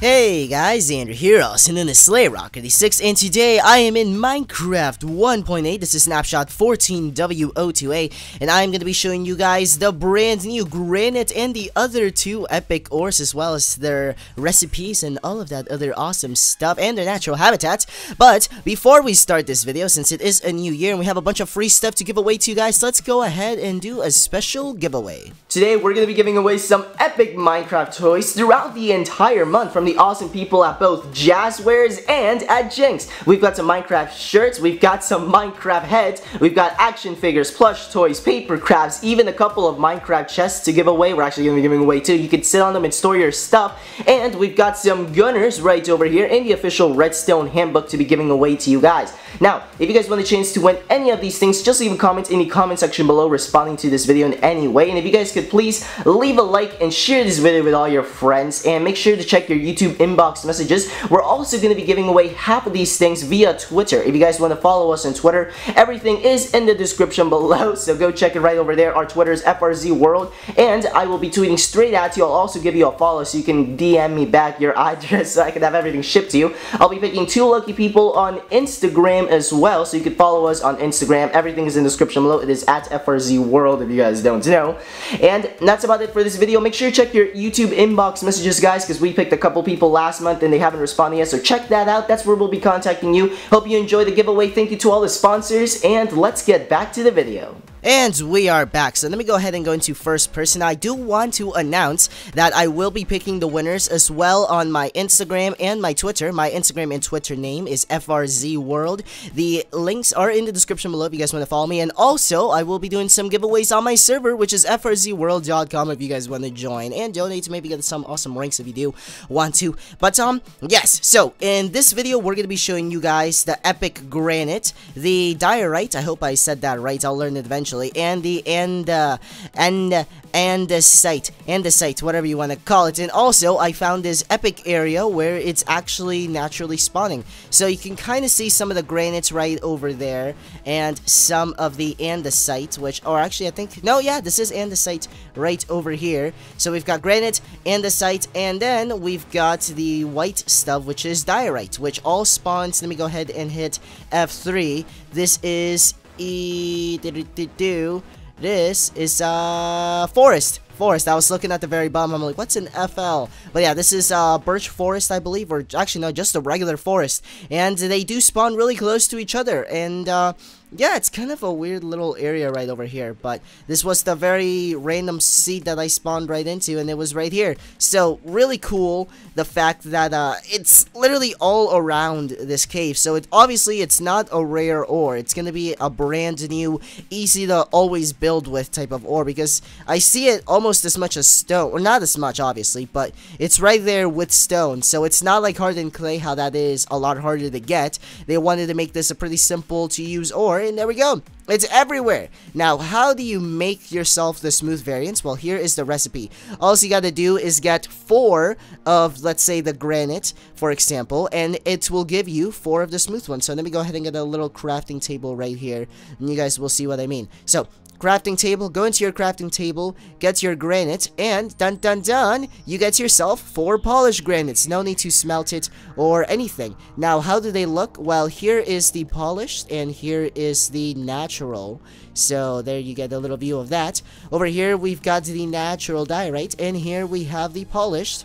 Hey guys, Andrew here, also known as Slayrock86, and today I am in Minecraft 1.8, this is Snapshot 14W02A, and I am going to be showing you guys the brand new granite and the other two epic ores, as well as their recipes and all of that other awesome stuff, and their natural habitats. But, before we start this video, since it is a new year and we have a bunch of free stuff to give away to you guys, let's go ahead and do a special giveaway. Today we're going to be giving away some epic Minecraft toys throughout the entire month from the awesome people at both Jazwares and at Jinx. We've got some Minecraft shirts, we've got some Minecraft heads, we've got action figures, plush toys, paper crafts, even a couple of Minecraft chests to give away. We're actually going to be giving away too. You can sit on them and store your stuff. And we've got some gunners right over here in the official Redstone handbook to be giving away to you guys. Now, if you guys want a chance to win any of these things, just leave a comment in the comment section below responding to this video in any way. And if you guys could please leave a like and share this video with all your friends. And make sure to check your YouTube inbox messages. We're also going to be giving away half of these things via Twitter. If you guys want to follow us on Twitter, everything is in the description below. So go check it right over there. Our Twitter is FRZ World. And I will be tweeting straight at you. I'll also give you a follow so you can DM me back your address so I can have everything shipped to you. I'll be picking two lucky people on Instagram as well. So you can follow us on Instagram. Everything is in the description below. It is at FRZ World if you guys don't know. And that's about it for this video. Make sure you check your YouTube inbox messages, guys, because we picked a couple people last month and they haven't responded yet. So check that out. That's where we'll be contacting you. Hope you enjoy the giveaway. Thank you to all the sponsors. And let's get back to the video. And we are back. So let me go ahead and go into first person. I do want to announce that I will be picking the winners as well on my Instagram and my Twitter. My Instagram and Twitter name is FRZ World. The links are in the description below if you guys want to follow me. And also, I will be doing some giveaways on my server, which is FRZWorld.com if you guys want to join and donate to maybe get some awesome ranks if you do want to. But um, yes. So in this video, we're gonna be showing you guys the epic granite, the diorite. I hope I said that right. I'll learn it eventually. And the and uh, and andesite and the site whatever you want to call it. And also I found this epic area where it's actually naturally spawning. So you can kind of see some of the granites right over there and some of the andesite which or actually I think no yeah this is andesite right over here. So we've got granite andesite and then we've got the white stuff which is diorite which all spawns let me go ahead and hit F3 this is E do this is uh forest forest I was looking at the very bottom. I'm like what's an FL but yeah this is uh birch forest I believe or actually no just a regular forest. And they do spawn really close to each other. And uh yeah, it's kind of a weird little area right over here, but this was the very random seed that I spawned right into, and it was right here. So, really cool, the fact that uh, it's literally all around this cave. So, it obviously, it's not a rare ore. It's going to be a brand new, easy to always build with type of ore, because I see it almost as much as stone. Or not as much, obviously, but it's right there with stone. So, it's not like hardened clay, how that is a lot harder to get. They wanted to make this a pretty simple to use ore, and there we go. It's everywhere. Now, how do you make yourself the smooth variants? Well, here is the recipe. All you gotta do is get four of, let's say, the granite, for example, and it will give you four of the smooth ones. So let me go ahead and get a little crafting table right here, and you guys will see what I mean. So, crafting table, go into your crafting table, get your granite, and dun dun dun, you get yourself four polished granites. No need to smelt it or anything. Now, how do they look? Well, here is the polished, and here is the natural. So there you get a little view of that. Over here, we've got the natural diorite, and here we have the polished.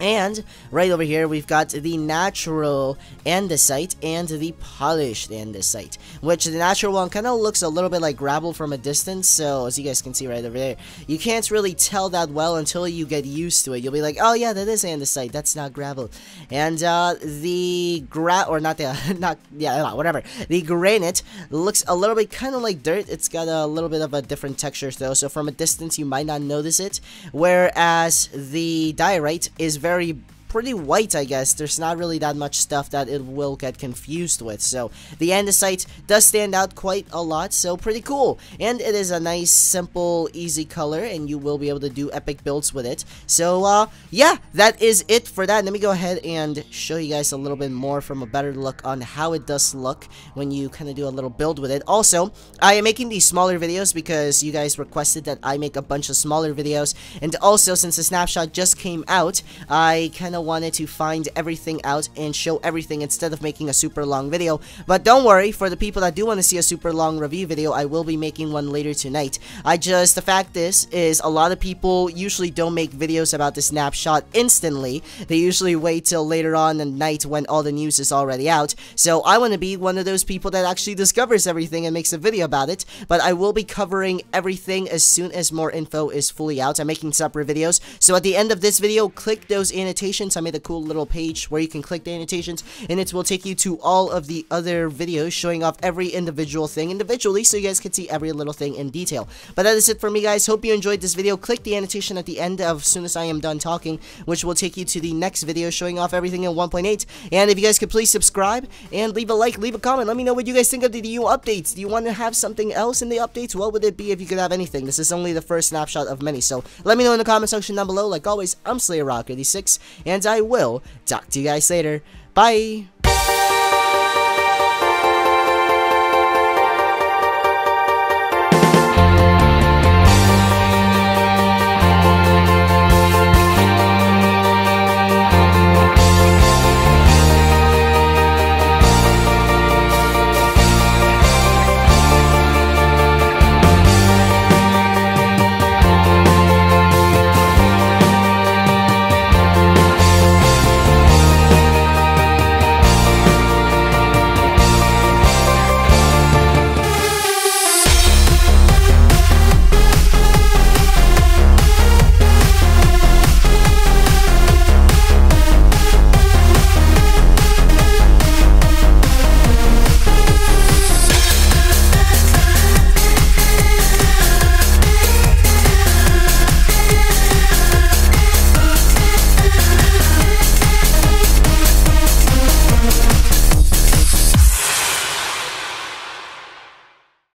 And right over here, we've got the natural andesite and the polished andesite, which the natural one kind of looks a little bit like gravel from a distance. So as you guys can see right over there, you can't really tell that well until you get used to it. You'll be like, oh yeah, that is andesite. That's not gravel. And uh, the gra or not the not yeah whatever the granite looks a little bit kind of like dirt. It's got a little bit of a different texture though. So from a distance, you might not notice it. Whereas the diorite is very pretty white, I guess. There's not really that much stuff that it will get confused with. So the andesite does stand out quite a lot, so pretty cool. And it is a nice, simple, easy color, and you will be able to do epic builds with it. So uh, yeah, that is it for that. Let me go ahead and show you guys a little bit more from a better look on how it does look when you kind of do a little build with it. Also, I am making these smaller videos because you guys requested that I make a bunch of smaller videos. And also, since the snapshot just came out, I kind of wanted to find everything out and show everything instead of making a super long video. But don't worry, for the people that do want to see a super long review video, I will be making one later tonight. I just, the fact is, is a lot of people usually don't make videos about the snapshot instantly. They usually wait till later on at night when all the news is already out. So I want to be one of those people that actually discovers everything and makes a video about it. But I will be covering everything as soon as more info is fully out. I'm making separate videos. So at the end of this video, click those annotations. I made a cool little page where you can click the annotations and it will take you to all of the other videos showing off every individual thing individually so you guys can see every little thing in detail. But that is it for me guys. Hope you enjoyed this video. Click the annotation at the end of as soon as I am done talking, which will take you to the next video showing off everything in 1.8. And if you guys could please subscribe and leave a like, leave a comment. Let me know what you guys think of the new updates. Do you want to have something else in the updates? What would it be if you could have anything? This is only the first snapshot of many. So let me know in the comment section down below. Like always, I'm Slayer Rock 86, and I will talk to you guys later. Bye!